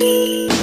Thank you.